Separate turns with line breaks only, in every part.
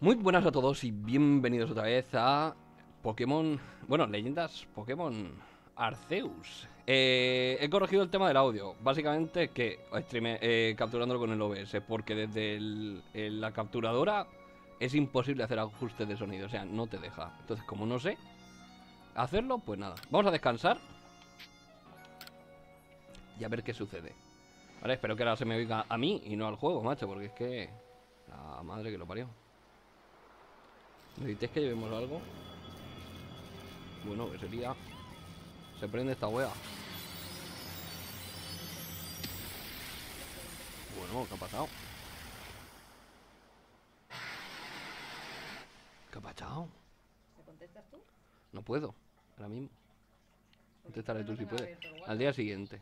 Muy buenas a todos y bienvenidos otra vez a Pokémon... Bueno, leyendas Pokémon Arceus. Eh, he corregido el tema del audio. Básicamente que streame, eh, capturándolo con el OBS, porque desde la capturadora es imposible hacer ajustes de sonido, o sea, no te deja. Entonces, como no sé hacerlo, pues nada. Vamos a descansar y a ver qué sucede. Vale, espero que ahora se me oiga a mí y no al juego, macho, porque es que... La madre que lo parió. ¿Necesitáis que llevemos algo? Bueno, que sería... Se prende esta wea. Bueno, ¿qué ha pasado? ¿Qué ha pasado?
¿Me contestas tú?
No puedo, ahora mismo. Contestaré tú si puedes. Al día siguiente.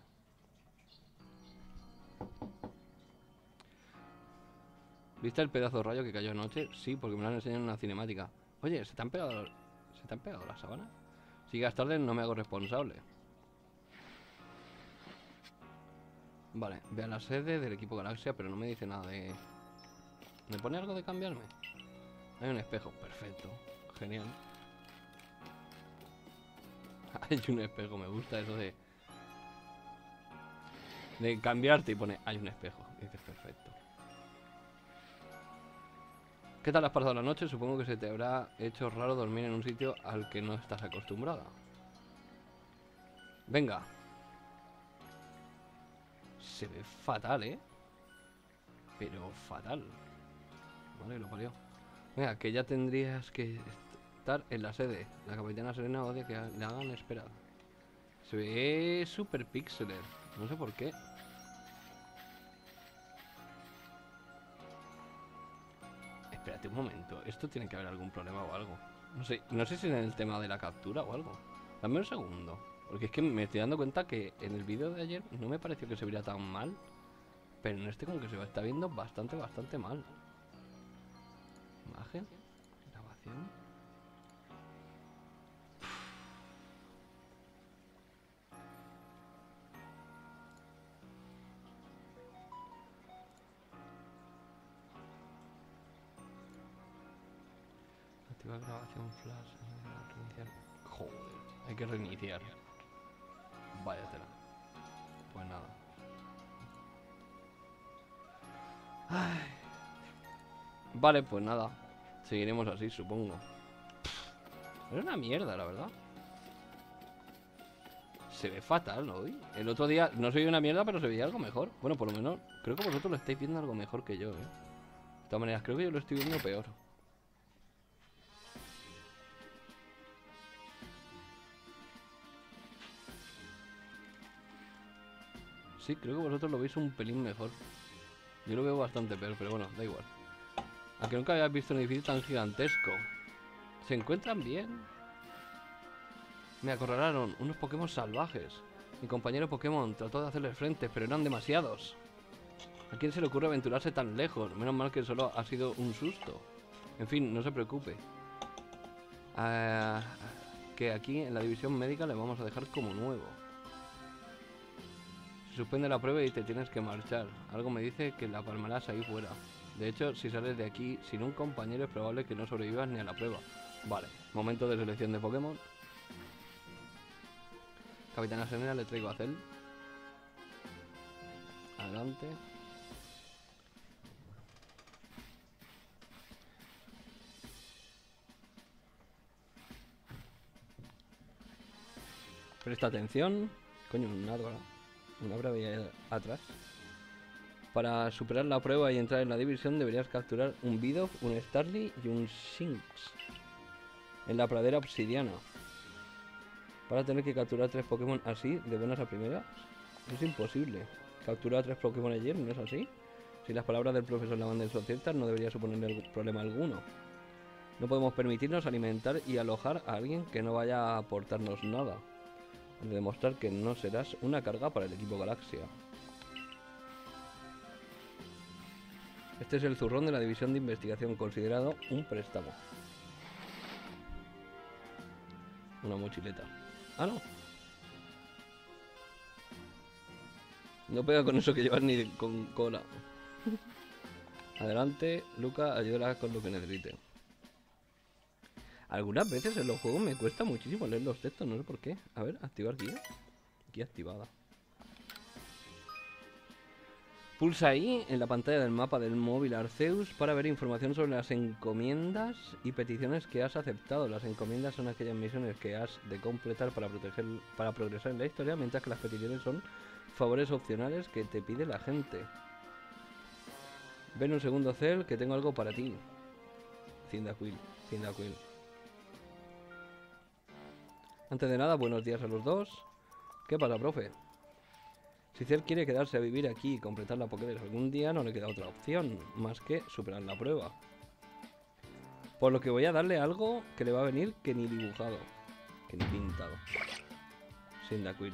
¿Viste el pedazo de rayo que cayó anoche? Sí, porque me lo han enseñado en una cinemática. Oye, ¿se te han pegado, ¿se te han pegado las sábanas? Si llegas tarde no me hago responsable. Vale, ve a la sede del equipo Galaxia, pero no me dice nada de... ¿Me pone algo de cambiarme? Hay un espejo, perfecto, genial. Hay un espejo, me gusta eso de... De cambiarte y pone, hay un espejo. Dices, perfecto. ¿Qué tal has pasado la noche? Supongo que se te habrá hecho raro dormir en un sitio al que no estás acostumbrada. Venga. Se ve fatal, ¿eh? Pero fatal. Vale, lo parió. Venga, que ya tendrías que estar en la sede. La capitana Serena odia que le hagan esperar. Se ve super pixeler. No sé por qué. Espérate un momento. Esto tiene que haber algún problema o algo. No sé, no sé si en el tema de la captura o algo. Dame un segundo. Porque es que me estoy dando cuenta que en el vídeo de ayer no me pareció que se viera tan mal. Pero en este como que se está viendo bastante, bastante mal. Imagen. Grabación. Flash. Reiniciar. Joder, hay que reiniciar. Váyatela. Pues nada. Ay. Vale, pues nada. Seguiremos así, supongo. Es una mierda, la verdad. Se ve fatal hoy. El otro día no se veía una mierda, pero se veía algo mejor. Bueno, por lo menos creo que vosotros lo estáis viendo algo mejor que yo, ¿eh? De todas maneras, creo que yo lo estoy viendo peor. Sí, creo que vosotros lo veis un pelín mejor. Yo lo veo bastante peor, pero bueno, da igual. A que nunca habías visto un edificio tan gigantesco. ¿Se encuentran bien? Me acorralaron unos Pokémon salvajes. Mi compañero Pokémon trató de hacerles frente, pero eran demasiados. ¿A quién se le ocurre aventurarse tan lejos? Menos mal que solo ha sido un susto. En fin, no se preocupe. Ah, que aquí en la división médica le vamos a dejar como nuevo. Suspende la prueba y te tienes que marchar. Algo me dice que la palmarás ahí fuera. De hecho, si sales de aquí sin un compañero es probable que no sobrevivas ni a la prueba. Vale, momento de selección de Pokémon. Capitana Senera le traigo a Cel. Adelante. Presta atención. Coño, un Ádora. Un Abra veía atrás. Para superar la prueba y entrar en la división deberías capturar un Bidoof, un Starly y un Shinx. En la pradera obsidiana. Para tener que capturar tres Pokémon así, de buenas a primeras. Es imposible. Capturar tres Pokémon ayer, ¿no es así? Si las palabras del profesor Lavandel son ciertas, no debería suponer problema alguno. No podemos permitirnos alimentar y alojar a alguien que no vaya a aportarnos nada. De demostrar que no serás una carga para el equipo Galaxia. Este es el zurrón de la división de investigación, considerado un préstamo. Una mochileta. Ah, no. No pega con eso que llevas ni con cola. Adelante, Luca, ayúdala con lo que necesite. Algunas veces en los juegos me cuesta muchísimo leer los textos, no sé por qué. A ver, activar guía. Guía activada. Pulsa ahí en la pantalla del mapa del móvil Arceus para ver información sobre las encomiendas y peticiones que has aceptado. Las encomiendas son aquellas misiones que has de completar para, proteger, para progresar en la historia, mientras que las peticiones son favores opcionales que te pide la gente. Ven un segundo, Cell, que tengo algo para ti. Cyndaquil, Cyndaquil. Antes de nada, buenos días a los dos. ¿Qué pasa, profe? Si Cell quiere quedarse a vivir aquí y completar la Pokédex algún día, no le queda otra opción más que superar la prueba. Por lo que voy a darle algo que le va a venir que ni dibujado, que ni pintado. Cyndaquil.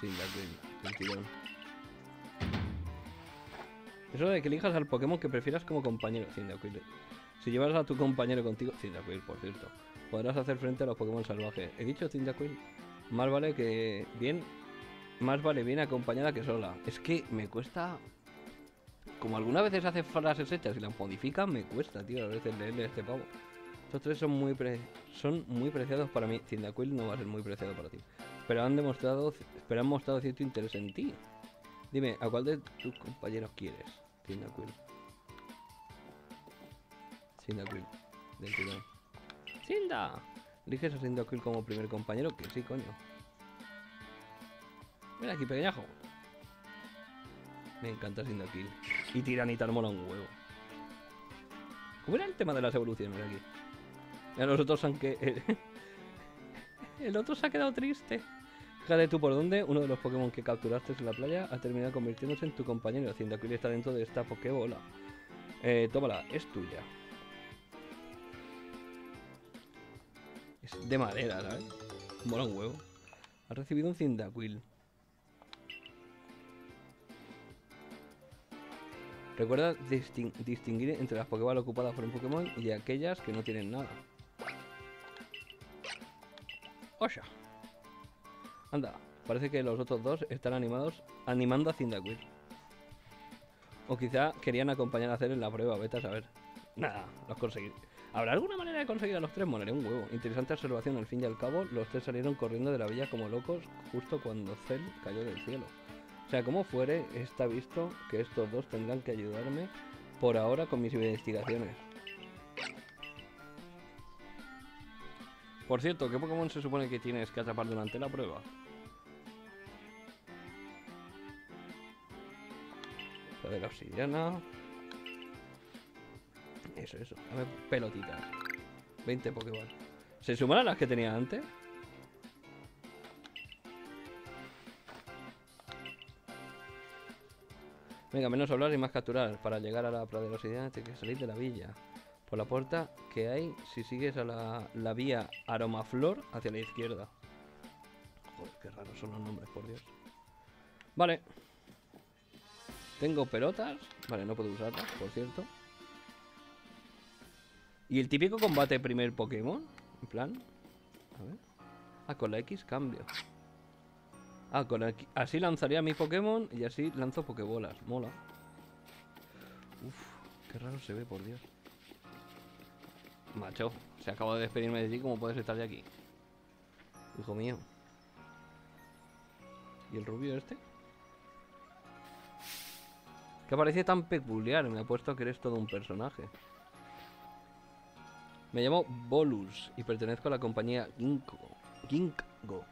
Cyndaquil, el tirón. Eso de que elijas al Pokémon que prefieras como compañero, Cyndaquil. Si llevas a tu compañero contigo, Cyndaquil, por cierto, podrás hacer frente a los Pokémon salvajes. He dicho Cyndaquil, más vale que bien, más vale bien acompañada que sola. Es que me cuesta, como algunas veces hace frases hechas y las modifican, me cuesta, tío, a veces leerle este pavo. Estos tres son muy pre son muy preciados para mí. Cyndaquil no va a ser muy preciado para ti. Pero han demostrado, pero han mostrado cierto interés en ti. Dime, ¿a cuál de tus compañeros quieres? Cyndaquil. Cyndaquil. Del tirón. ¡Cinda! ¿Eliges a Cyndaquil como primer compañero? Que sí, coño. Ven aquí, pequeñajo. Me encanta Cyndaquil. Y Tiranitar mola un huevo. ¿Cómo era el tema de las evoluciones aquí? Ya los otros han que... El otro se ha quedado triste. Fíjate tú por dónde uno de los Pokémon que capturaste en la playa ha terminado convirtiéndose en tu compañero. Cyndaquil está dentro de esta Pokébola. Eh, tómala, es tuya. De madera, ¿sabes? Mola un huevo. Has recibido un Cyndaquil. Recuerda distin- distinguir entre las Pokéball ocupadas por un Pokémon y aquellas que no tienen nada. ¡Osha! Anda, parece que los otros dos están animados animando a Cyndaquil. O quizá querían acompañar a hacer en la prueba, vete a saber. Nada, los conseguí. ¿Habrá alguna manera de conseguir a los tres? Molaría un huevo. Interesante observación, al fin y al cabo, los tres salieron corriendo de la villa como locos justo cuando Cell cayó del cielo. O sea, como fuere, está visto que estos dos tendrán que ayudarme por ahora con mis investigaciones. Por cierto, ¿qué Pokémon se supone que tienes que atrapar durante la prueba? Lo de la obsidiana. Eso, eso. Dame pelotitas. 20 Pokéball. ¿Se suman a las que tenía antes? Venga, menos hablar y más capturar. Para llegar a la pradera obsidiana tienes que salir de la villa. Por la puerta que hay si sigues a la, la vía Aromaflor hacia la izquierda. Joder, qué raros son los nombres, por Dios. Vale. Tengo pelotas. Vale, no puedo usarlas, por cierto. ¿Y el típico combate primer Pokémon? En plan. A ver. Ah, con la X cambio. Ah, con la así lanzaría mi Pokémon y así lanzo Pokébolas. Mola. Uf, qué raro se ve, por Dios. Macho, se acabo de despedirme de ti, ¿cómo puedes estar de aquí? Hijo mío. ¿Y el rubio este? Que parece tan peculiar, me ha puesto que eres todo un personaje. Me llamo Bolus y pertenezco a la compañía Ginkgo. Ginkgo.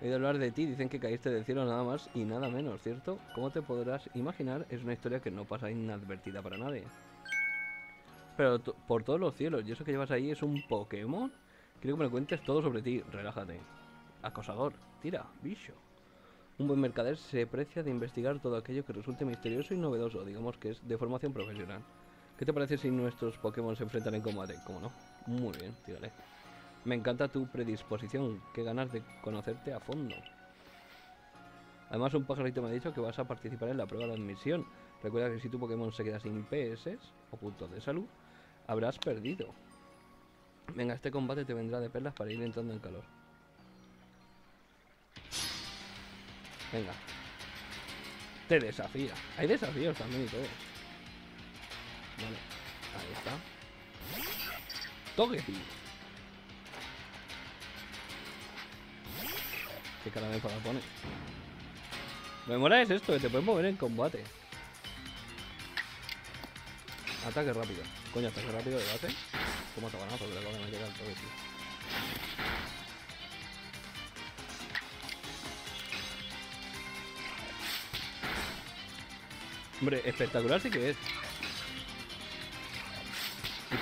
He oído hablar de ti, dicen que caíste del cielo nada más y nada menos, ¿cierto? Como te podrás imaginar, es una historia que no pasa inadvertida para nadie. Pero por todos los cielos, y eso que llevas ahí es un Pokémon. Quiero que me lo cuentes todo sobre ti, relájate. Acosador, tira, bicho. Un buen mercader se precia de investigar todo aquello que resulte misterioso y novedoso, digamos que es de formación profesional. ¿Qué te parece si nuestros Pokémon se enfrentan en combate? ¿Cómo no? Muy bien, tírale. Me encanta tu predisposición, qué ganas de conocerte a fondo. Además, un pajarito me ha dicho que vas a participar en la prueba de admisión. Recuerda que si tu Pokémon se queda sin PS o puntos de salud, habrás perdido. Venga, este combate te vendrá de perlas para ir entrando en calor. Venga. Te desafía. Hay desafíos también y todo. Vale. Ahí está. Togepi. Qué cara de enfada pone. Lo que mola es esto, que te puedes mover en combate. Ataque rápido. Coño, ataque rápido de base. Porque le acabo de meter al Togepi. Hombre, espectacular sí que es.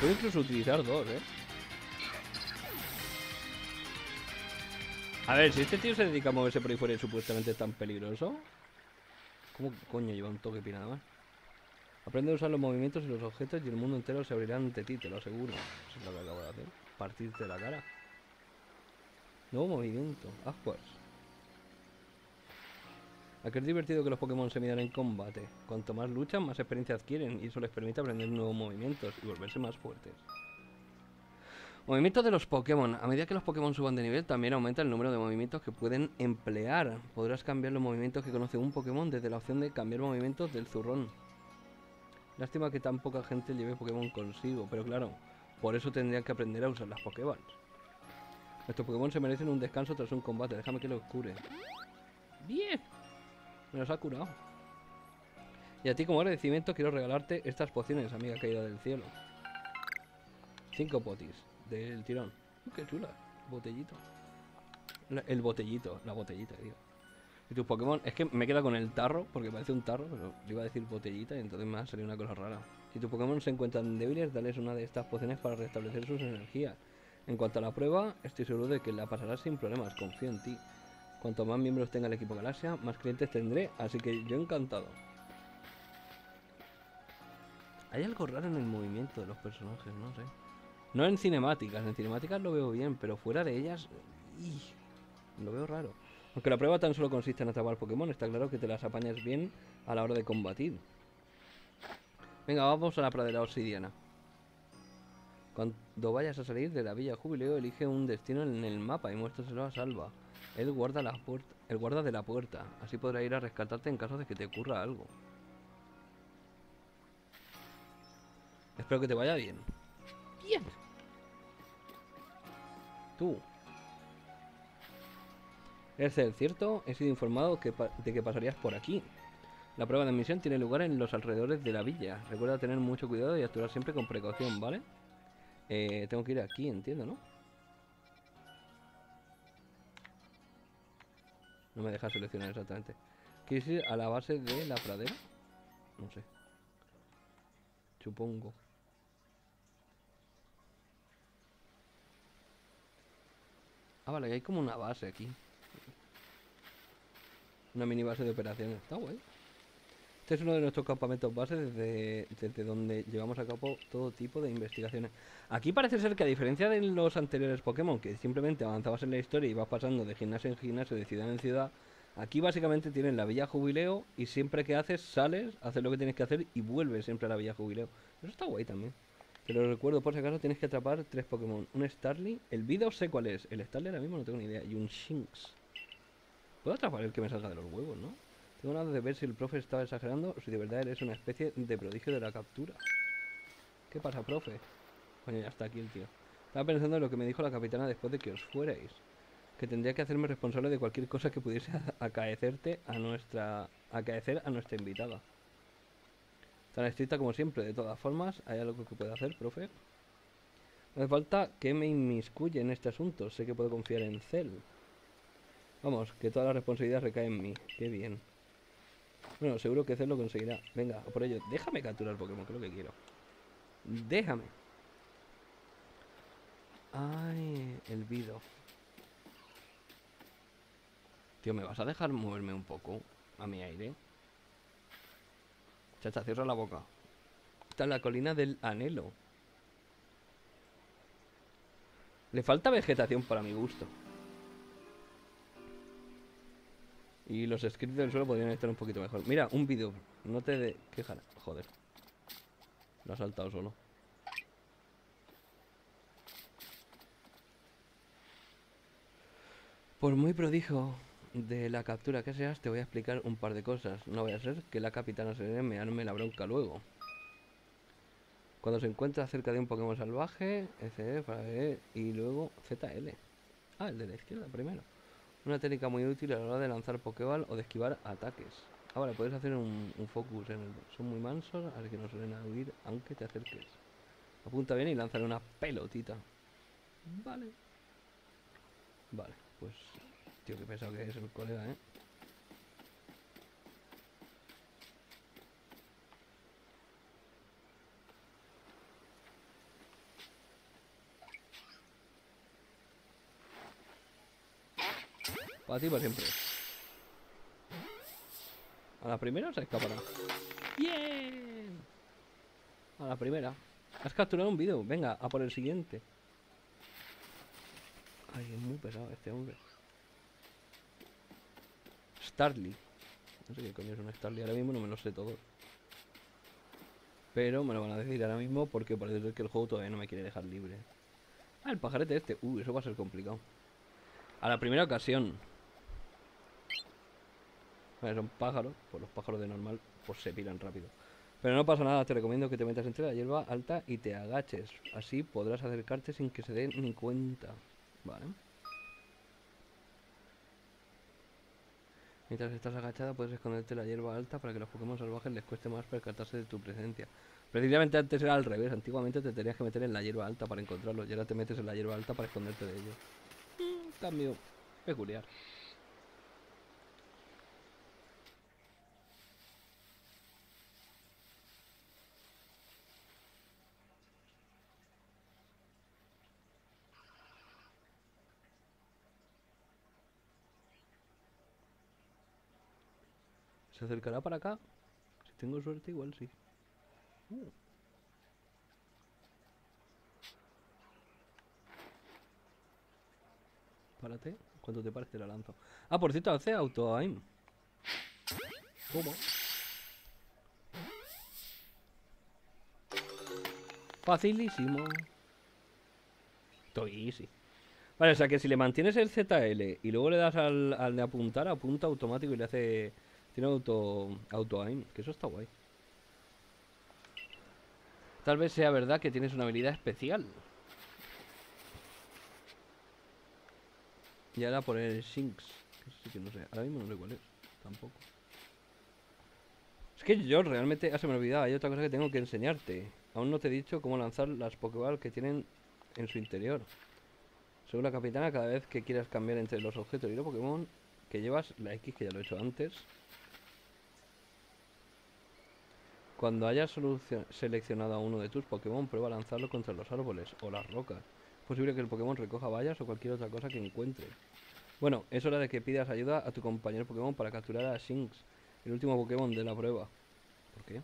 Y puedo incluso utilizar dos, ¿eh? A ver, si este tío se dedica a moverse por ahí fuera supuestamente es tan peligroso... ¿Cómo coño lleva un toque nada más? Aprende a usar los movimientos y los objetos y el mundo entero se abrirá ante ti, te lo aseguro. Eso es lo que acabo de hacer. Partirte la cara. Nuevo movimiento. Ascuas. ¿A qué es divertido que los Pokémon se midan en combate? Cuanto más luchan, más experiencia adquieren y eso les permite aprender nuevos movimientos y volverse más fuertes. Movimientos de los Pokémon. A medida que los Pokémon suban de nivel, también aumenta el número de movimientos que pueden emplear. Podrás cambiar los movimientos que conoce un Pokémon desde la opción de cambiar movimientos del zurrón. Lástima que tan poca gente lleve Pokémon consigo, pero claro, por eso tendrían que aprender a usar las Pokéballs. Estos Pokémon se merecen un descanso tras un combate, déjame que los cure. ¡Bien! Me los ha curado. Y a ti como agradecimiento quiero regalarte estas pociones, amiga caída del cielo. Cinco potis del tirón. Uh, ¡Qué chula! Botellito. El botellito, la botellita, digo. Y tus Pokémon, es que me queda con el tarro, porque parece un tarro, pero iba a decir botellita y entonces me ha salido una cosa rara. Si tus Pokémon se encuentran débiles, dales una de estas pociones para restablecer sus energías. En cuanto a la prueba, estoy seguro de que la pasarás sin problemas, confío en ti. Cuanto más miembros tenga el equipo Galaxia, más clientes tendré, así que yo encantado. Hay algo raro en el movimiento de los personajes, no sé. No en cinemáticas, en cinemáticas lo veo bien, pero fuera de ellas, ¡ih! lo veo raro. Aunque la prueba tan solo consiste en atrapar Pokémon, está claro que te las apañas bien a la hora de combatir. Venga, vamos a la pradera obsidiana. Cuando vayas a salir de la Villa Jubileo, elige un destino en el mapa y muéstraselo a Salva. Él guarda la puerta, él guarda de la puerta, así podrá ir a rescatarte en caso de que te ocurra algo. Espero que te vaya bien. Bien. Tú. Es el cierto, he sido informado que de que pasarías por aquí. La prueba de admisión tiene lugar en los alrededores de la villa. Recuerda tener mucho cuidado y actuar siempre con precaución, ¿vale? Eh, tengo que ir aquí, entiendo, ¿no? No me deja seleccionar exactamente. ¿Quieres ir a la base de la pradera? No sé. Supongo. Ah, vale, hay como una base aquí. Una mini base de operaciones. Está guay. Este es uno de nuestros campamentos base desde, donde llevamos a cabo todo tipo de investigaciones. Aquí parece ser que a diferencia de los anteriores Pokémon, que simplemente avanzabas en la historia y vas pasando de gimnasio en gimnasio, de ciudad en ciudad, aquí básicamente tienes la Villa Jubileo y siempre que haces, sales, haces lo que tienes que hacer y vuelves siempre a la Villa Jubileo. Eso está guay también. Te lo recuerdo, por si acaso tienes que atrapar tres Pokémon. Un Starly, el Video sé cuál es, el Starly ahora mismo no tengo ni idea, y un Shinx. Puedo atrapar el que me salga de los huevos, ¿no? Tengo ganas de ver si el profe estaba exagerando o si de verdad eres una especie de prodigio de la captura. ¿Qué pasa, profe? Coño, ya está aquí el tío. Estaba pensando en lo que me dijo la capitana después de que os fuerais. Que tendría que hacerme responsable de cualquier cosa que pudiese acaecerte a nuestra... acaecer a nuestra invitada. Tan estricta como siempre, de todas formas, ¿hay algo que pueda hacer, profe? No hace falta que me inmiscuya en este asunto, sé que puedo confiar en Cell. Vamos, que toda la responsabilidad recae en mí, qué bien. Bueno, seguro que Cell lo conseguirá. Venga, por ello, déjame capturar Pokémon, que lo que quiero. Déjame. Ay, el Vido. Tío, ¿me vas a dejar moverme un poco a mi aire? Chacha, cierra la boca. Está en la colina del anhelo. Le falta vegetación para mi gusto. Y los scripts del suelo podrían estar un poquito mejor. Mira, un vídeo. No te de... Joder. Lo ha saltado solo. Por muy prodigio de la captura que seas, te voy a explicar un par de cosas. No vaya a ser que la capitana Serena me arme la bronca luego. Cuando se encuentra cerca de un Pokémon salvaje, ECE, para ver, y luego ZL. Ah, el de la izquierda primero. Una técnica muy útil a la hora de lanzar Pokéball o de esquivar ataques. Ah, vale, puedes hacer un, focus en el... Son muy mansos, así que no suelen huir aunque te acerques. Apunta bien y lánzale una pelotita. Vale. Vale, pues... Tío, qué pesado que es el colega, ¿eh? Para ti para siempre. A la primera se escapará. ¡Bien! A la primera. Has capturado un vídeo. Venga, a por el siguiente. Ay, es muy pesado este hombre. Starly. No sé qué coño es un Starly. Ahora mismo no me lo sé todo. Pero me lo van a decir ahora mismo porque parece ser que el juego todavía no me quiere dejar libre. Ah, el pajarete este. Uh, eso va a ser complicado. A la primera ocasión. Son pájaros, pues los pájaros de normal pues se piran rápido. Pero no pasa nada, te recomiendo que te metas entre la hierba alta y te agaches. Así podrás acercarte sin que se den ni cuenta. Vale. Mientras estás agachada puedes esconderte la hierba alta para que los Pokémon salvajes les cueste más percatarse de tu presencia. Precisamente antes era al revés, antiguamente te tenías que meter en la hierba alta para encontrarlos y ahora te metes en la hierba alta para esconderte de ellos. Mm, cambio peculiar. ¿Se acercará para acá? Si tengo suerte, igual sí. Uh. Párate. ¿Cuánto te parece la lanza? Ah, por cierto, hace auto-aim. ¿Cómo? Facilísimo. Estoy easy. Vale, o sea que si le mantienes el ZL y luego le das al, al de apuntar, apunta automático y le hace tiene auto, auto aim, que eso está guay. Tal vez sea verdad que tienes una habilidad especial. Y ahora por el Shinx. Que sí que no sé. Ahora mismo no sé cuál es. Tampoco. Es que yo realmente... Ah, se me olvidaba. Hay otra cosa que tengo que enseñarte. Aún no te he dicho cómo lanzar las Pokéball que tienen en su interior. Según la capitana, cada vez que quieras cambiar entre los objetos y los Pokémon que llevas, la X, que ya lo he hecho antes, Cuando hayas seleccionado a uno de tus Pokémon, prueba a lanzarlo contra los árboles o las rocas. Es posible que el Pokémon recoja vallas o cualquier otra cosa que encuentre. Bueno, es hora de que pidas ayuda a tu compañero Pokémon para capturar a Shinx, el último Pokémon de la prueba. ¿Por qué?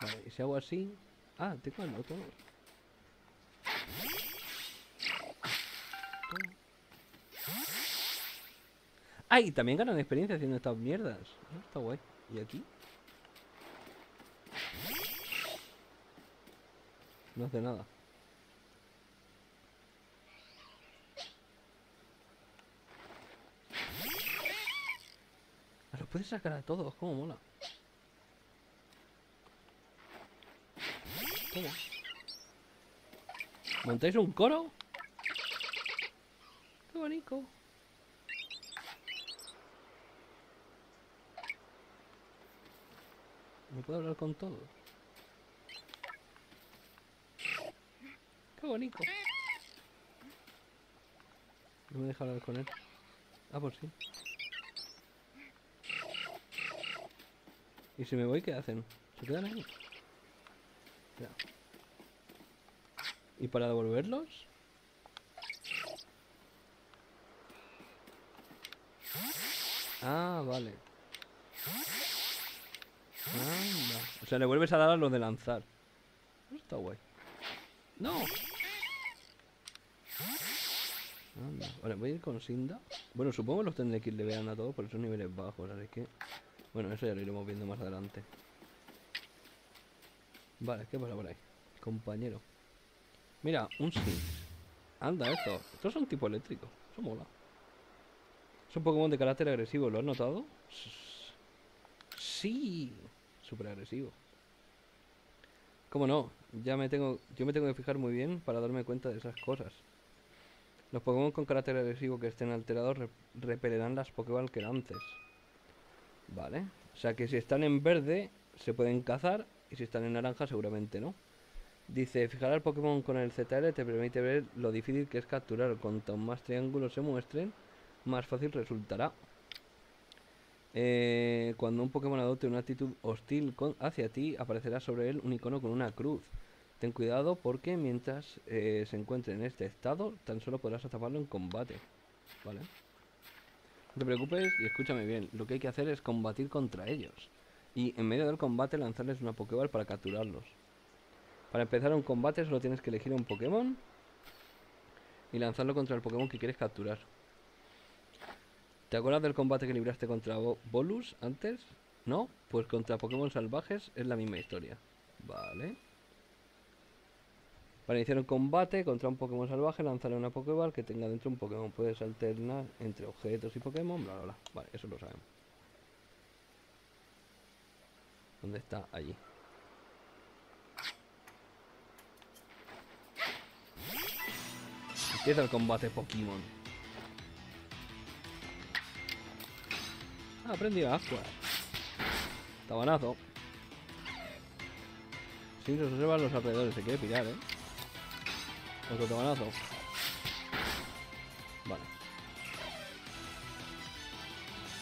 Vale, y si hago así... Ah, tengo el todos. Ah, y también ganan experiencia haciendo estas mierdas. Está guay. ¿Y aquí? No hace nada. Los puedes sacar a todos, como mola. ¿Montáis un coro? Qué bonito. ¿Me puedo hablar con todos? Qué bonito. No me deja hablar con él. Ah, por sí. ¿Y si me voy, qué hacen? ¿Se quedan ahí? Ya. ¿Y para devolverlos? Ah, vale. O sea, le vuelves a dar a lo de lanzar. está guay. ¡No! Vale, voy a ir con Sinda. Bueno, supongo que los tendré que ir vean a todos, por esos niveles bajos, así que... Bueno, eso ya lo iremos viendo más adelante. Vale, ¿qué pasa por ahí? Compañero. Mira, un Sinx. Anda, esto. Estos son tipo eléctricos. Eso mola. Es un Pokémon de carácter agresivo, ¿lo has notado? Sí, súper agresivo. ¿Cómo no? Ya me tengo, yo me tengo que fijar muy bien para darme cuenta de esas cosas. Los Pokémon con carácter agresivo que estén alterados repelerán las Pokéball que lances. Vale. O sea que si están en verde se pueden cazar y si están en naranja seguramente no. Dice, fijar al Pokémon con el ZL te permite ver lo difícil que es capturar. Cuanto más triángulos se muestren, más fácil resultará. Eh, cuando un Pokémon adopte una actitud hostil hacia ti, aparecerá sobre él un icono con una cruz. Ten cuidado porque mientras eh, se encuentre en este estado, tan solo podrás atraparlo en combate. Vale. No te preocupes y escúchame bien. Lo que hay que hacer es combatir contra ellos. Y en medio del combate lanzarles una Pokéball para capturarlos. Para empezar un combate solo tienes que elegir un Pokémon y lanzarlo contra el Pokémon que quieres capturar. ¿Te acuerdas del combate que libraste contra Bolus antes? ¿No? Pues contra Pokémon salvajes es la misma historia. Vale. Para iniciar un combate contra un Pokémon salvaje, lanzarle una Pokéball que tenga dentro un Pokémon. Puedes alternar entre objetos y Pokémon, bla, bla, bla. Vale, eso lo sabemos. ¿Dónde está? Allí. Empieza el combate Pokémon. Ah, aprendido Aqua. Tabanazo. Si se observa los alrededores, se quiere pirar, eh. Otro tabanazo. Vale.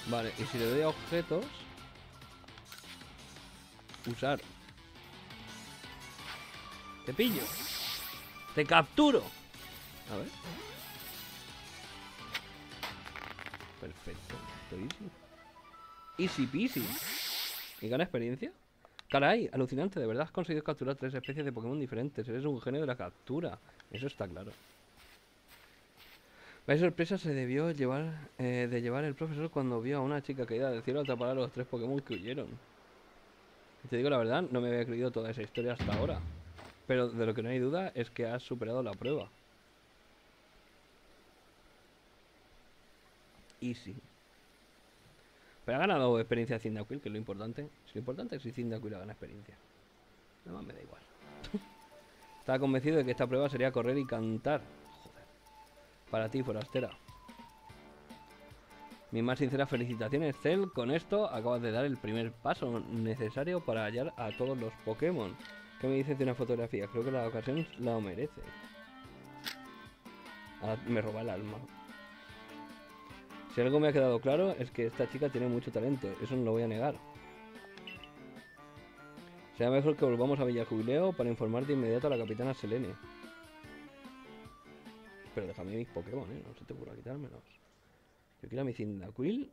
Vale, y si le doy a objetos... Usar. Te pillo. Te capturo. A ver. Perfecto. Easy peasy. ¿Y gana experiencia? Caray, alucinante, de verdad has conseguido capturar tres especies de Pokémon diferentes. Eres un genio de la captura. Eso está claro. Vaya sorpresa se debió llevar eh, de llevar el profesor cuando vio a una chica caída del cielo atrapar a los tres Pokémon que huyeron. Y te digo la verdad, no me había creído toda esa historia hasta ahora. Pero de lo que no hay duda es que has superado la prueba. Easy. Pero ha ganado experiencia Cyndaquil, que es lo importante. Lo importante es si Cyndaquil gana experiencia. Nada más me da igual. Estaba convencido de que esta prueba sería correr y cantar. Joder. Para ti, forastera. Mis más sinceras felicitaciones, Cell. Con esto acabas de dar el primer paso necesario para hallar a todos los Pokémon. ¿Qué me dices de una fotografía? Creo que la ocasión la merece. me roba el alma. Si algo me ha quedado claro es que esta chica tiene mucho talento, eso no lo voy a negar. Será mejor que volvamos a Villa Jubileo para informar de inmediato a la capitana Selene. Pero déjame mis Pokémon, ¿eh? No se te ocurra quitármelos. Yo quiero a mi Cyndaquil,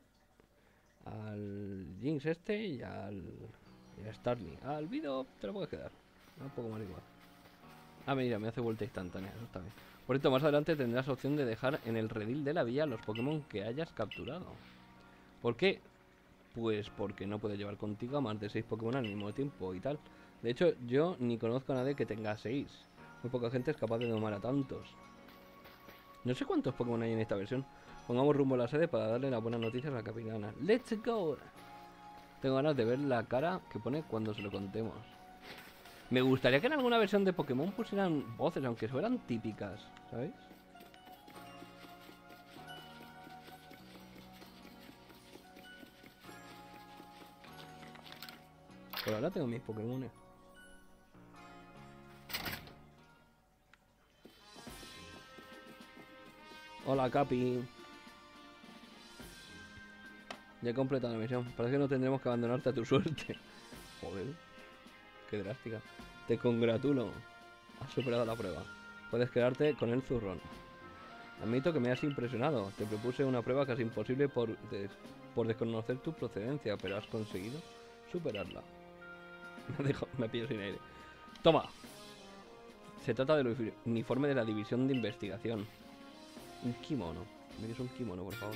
al Jinx este y al, y a Starly. Al Vido te lo puedes quedar. Un poco mal igual. Ah, mira, me hace vuelta instantánea, eso está bien. Por esto, más adelante tendrás opción de dejar en el redil de la vía los Pokémon que hayas capturado. ¿Por qué? Pues porque no puedes llevar contigo a más de 6 Pokémon al mismo tiempo y tal. De hecho, yo ni conozco a nadie que tenga 6. Muy poca gente es capaz de domar a tantos. No sé cuántos Pokémon hay en esta versión. Pongamos rumbo a la sede para darle las buenas noticias a la capitana. ¡Let's go! Tengo ganas de ver la cara que pone cuando se lo contemos. Me gustaría que en alguna versión de Pokémon pusieran voces, aunque fueran típicas, ¿sabéis? Por ahora tengo mis Pokémon. Hola, Capi. Ya he completado la misión. Parece que no tendremos que abandonarte a tu suerte. Joder. Qué drástica. Te congratulo. Has superado la prueba. Puedes quedarte con el zurrón. Admito que me has impresionado. Te propuse una prueba casi imposible por, por desconocer tu procedencia, pero has conseguido superarla. Me, dejo, me pillo sin aire. Toma. Se trata del uniforme de la división de investigación. Un kimono. Me des un kimono, por favor.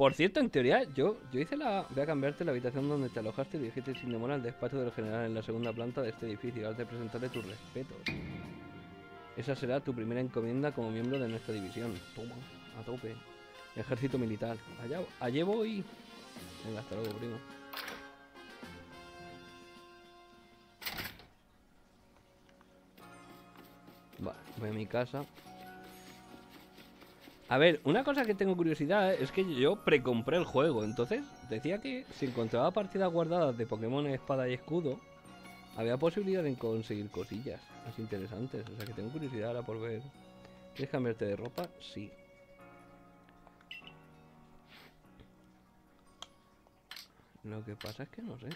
Por cierto, en teoría, yo, yo hice la. Voy a cambiarte la habitación donde te alojaste y dijiste sin demora al despacho del general en la segunda planta de este edificio. Has de presentarle tus respetos. Esa será tu primera encomienda como miembro de nuestra división. Toma, a tope. Ejército militar. Allá, allá voy. Venga, hasta luego, primo. Vale, voy a mi casa. A ver, una cosa que tengo curiosidad es que yo precompré el juego, entonces decía que si encontraba partidas guardadas de Pokémon Espada y Escudo, había posibilidad de conseguir cosillas más interesantes. O sea que tengo curiosidad ahora por ver. ¿Quieres cambiarte de ropa? Sí. Lo que pasa es que no sé.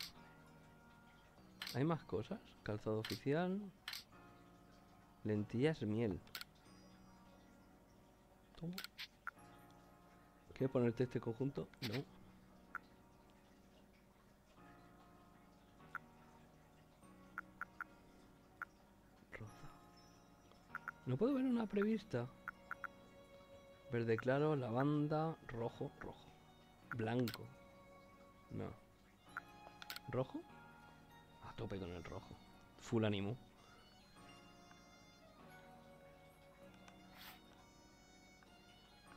Hay más cosas. Calzado oficial. Lentillas miel. ¿Quieres ponerte este conjunto? No. Rosa. No puedo ver una prevista. Verde claro, lavanda, rojo, rojo. Blanco. No. ¿Rojo? A tope con el rojo. Full ánimo.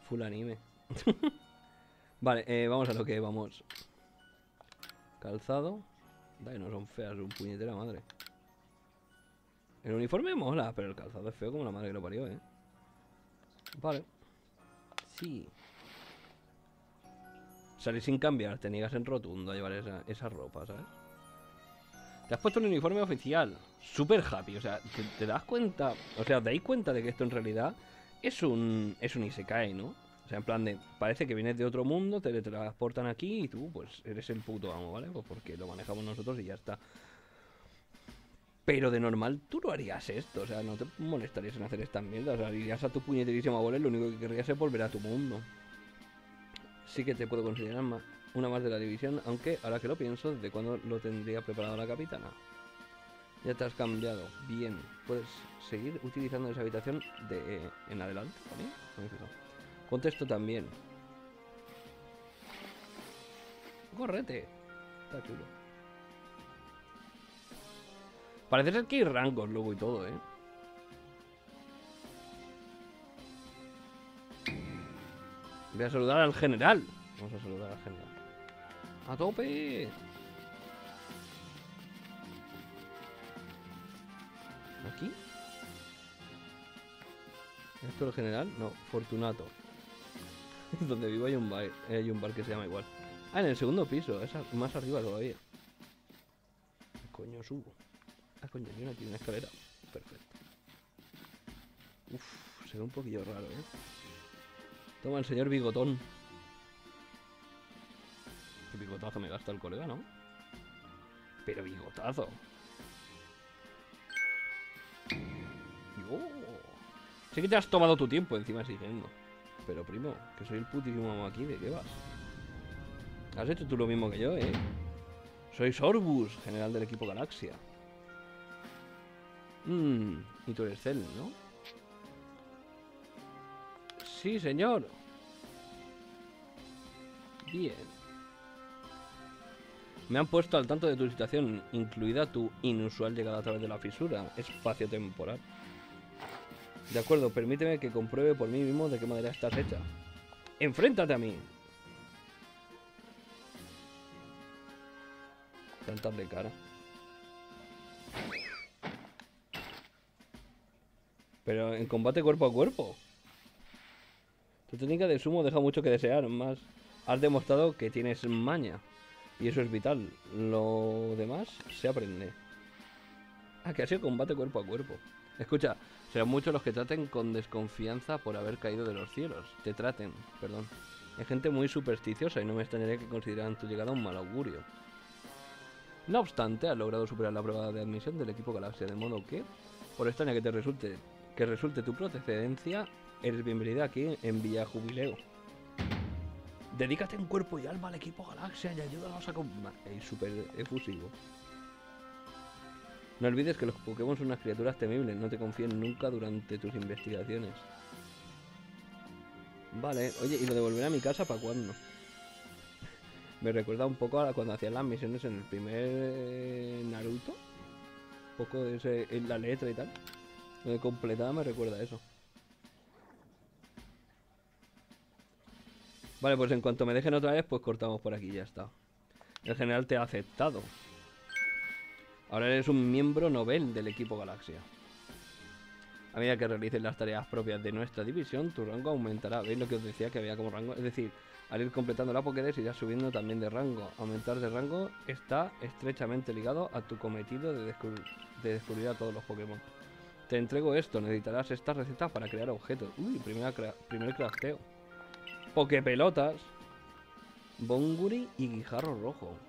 Full anime. vale, eh, vamos a lo que vamos. Calzado. Dai, no son feas, un puñetera madre. El uniforme mola, pero el calzado es feo como la madre que lo parió, eh. Vale. Sí. Salir sin cambiar, te niegas en rotundo a llevar esa, esa ropa, ¿sabes? Te has puesto un uniforme oficial. Super happy, o sea, te, te das cuenta. O sea, ¿te dais cuenta de que esto en realidad es un. es un Isekai, ¿no? O sea, en plan de. Parece que vienes de otro mundo, te transportan aquí y tú, pues, eres el puto amo, ¿vale? Pues porque lo manejamos nosotros y ya está. Pero de normal tú no harías esto, o sea, no te molestarías en hacer esta mierda. O sea, irías a tu puñeterísima bola y lo único que querrías es volver a tu mundo. Sí que te puedo considerar más, una más de la división, aunque ahora que lo pienso, ¿de cuándo lo tendría preparado la capitana? Ya te has cambiado. Bien, puedes seguir utilizando esa habitación de en adelante, ¿vale? Contesto también. Correte. Está chulo. Parece ser que hay rangos luego y todo, ¿eh? Voy a saludar al general. Vamos a saludar al general. ¡A tope! ¿Esto es el general? No, Fortunato. Donde vivo hay un bar, hay un bar que se llama igual. Ah, en el segundo piso, más arriba todavía. Coño, subo. Ah, coño, yo no tiene una escalera. Perfecto. Uf, se ve un poquillo raro, ¿eh? Toma el señor bigotón. Qué bigotazo me gasta el colega, ¿no? Pero bigotazo. Sé que te has tomado tu tiempo encima siguiendo. Pero primo, que soy el putísimo amo aquí, ¿de qué vas? Has hecho tú lo mismo que yo, ¿eh? Soy Sorbus, general del equipo Galaxia. Mmm, y tú eres Cell, ¿no? Sí, señor. Bien. Me han puesto al tanto de tu situación, incluida tu inusual llegada a través de la fisura, espacio-temporal. De acuerdo, permíteme que compruebe por mí mismo de qué manera estás hecha. ¡Enfréntate a mí! Plantar de cara. Pero en combate cuerpo a cuerpo. Tu técnica de sumo deja mucho que desear, más has demostrado que tienes maña. Y eso es vital. Lo demás se aprende. Ah, que ha sido combate cuerpo a cuerpo. Escucha, serán muchos los que traten con desconfianza por haber caído de los cielos. Te traten, perdón. Hay gente muy supersticiosa y no me extrañaría que consideraran tu llegada un mal augurio. No obstante, has logrado superar la prueba de admisión del equipo Galaxia, de modo que, por extraña que te resulte, que resulte tu procedencia, eres bienvenida aquí en Villa Jubileo. Dedícate en cuerpo y alma al equipo Galaxia y ayúdanos a con... Es súper efusivo. No olvides que los Pokémon son unas criaturas temibles, no te confíen nunca durante tus investigaciones. Vale, oye, ¿y lo de volver a mi casa para cuándo? Me recuerda un poco a cuando hacían las misiones en el primer eh, Naruto. Un poco de ese, en la letra y tal. Lo de completada me recuerda a eso. Vale, pues en cuanto me dejen otra vez, pues cortamos por aquí, ya está. El general te ha aceptado. Ahora eres un miembro novel del equipo Galaxia. A medida que realices las tareas propias de nuestra división, tu rango aumentará. ¿Veis lo que os decía que había como rango? Es decir, al ir completando la Pokédex irás subiendo también de rango. Aumentar de rango está estrechamente ligado a tu cometido de, de descubrir a todos los Pokémon. Te entrego esto, necesitarás esta receta para crear objetos. Uy, primer crafteo. Pokepelotas. Bonguri y Guijarro Rojo.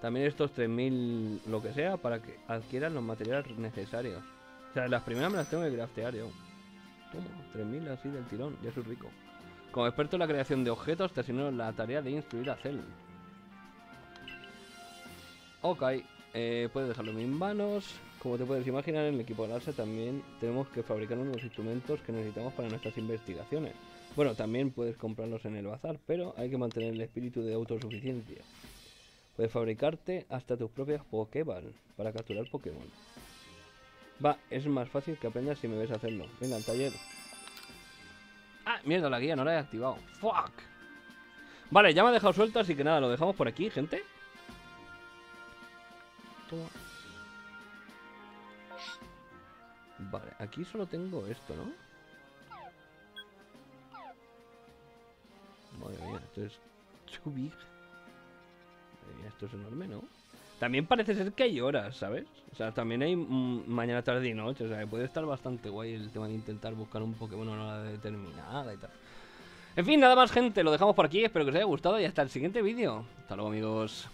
También estos 3000 lo que sea para que adquieran los materiales necesarios. O sea, las primeras me las tengo que craftear yo. Toma, 3000 así del tirón, ya soy rico. Como experto en la creación de objetos, te asigno la tarea de instruir a Cell. Ok, eh, puedes dejarlo en mis manos. Como te puedes imaginar, en el equipo de Larsa también tenemos que fabricar unos instrumentos que necesitamos para nuestras investigaciones. Bueno, también puedes comprarlos en el bazar, pero hay que mantener el espíritu de autosuficiencia. Puedes fabricarte hasta tus propias Pokéball para capturar Pokémon. Va, es más fácil que aprendas si me ves hacerlo. Venga, al taller. Ah, mierda, la guía no la he activado. Fuck. Vale, ya me ha dejado suelto, así que nada, lo dejamos por aquí, gente. Toma. Vale, aquí solo tengo esto, ¿no? Madre mía, esto es too. Esto es enorme, ¿no? También parece ser que hay horas, ¿sabes? O sea, también hay mañana, tarde y noche. O sea, puede estar bastante guay el tema de intentar buscar un Pokémon a una hora determinada y tal. En fin, nada más, gente. Lo dejamos por aquí. Espero que os haya gustado y hasta el siguiente vídeo. Hasta luego, amigos.